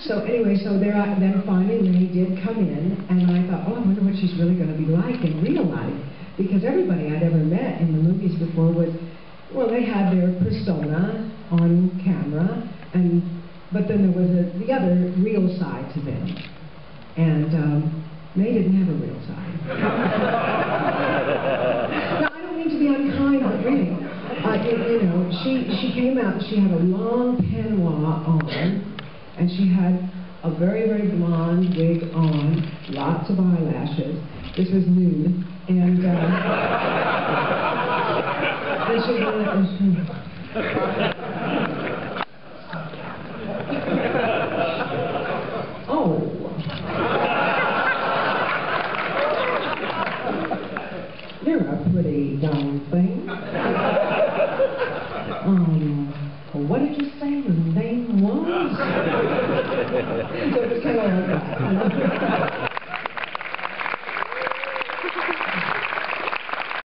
So anyway, so there, I, then finally Renee did come in, and I thought, oh, I wonder what she's really going to be like in real life, because everybody I'd ever met in the movies before was, well, they had their persona on camera, and but then there was a, the other real side to them, and um, Mae didn't have a real side. now, I don't mean to be unkind, but really, uh, you, you know, she she came out, she had a long peignoir on and she had a very, very blonde wig on, lots of eyelashes. This was nude, and uh, and she oh. You're a pretty young thing. Um, what did you ちょっとそうなんだ。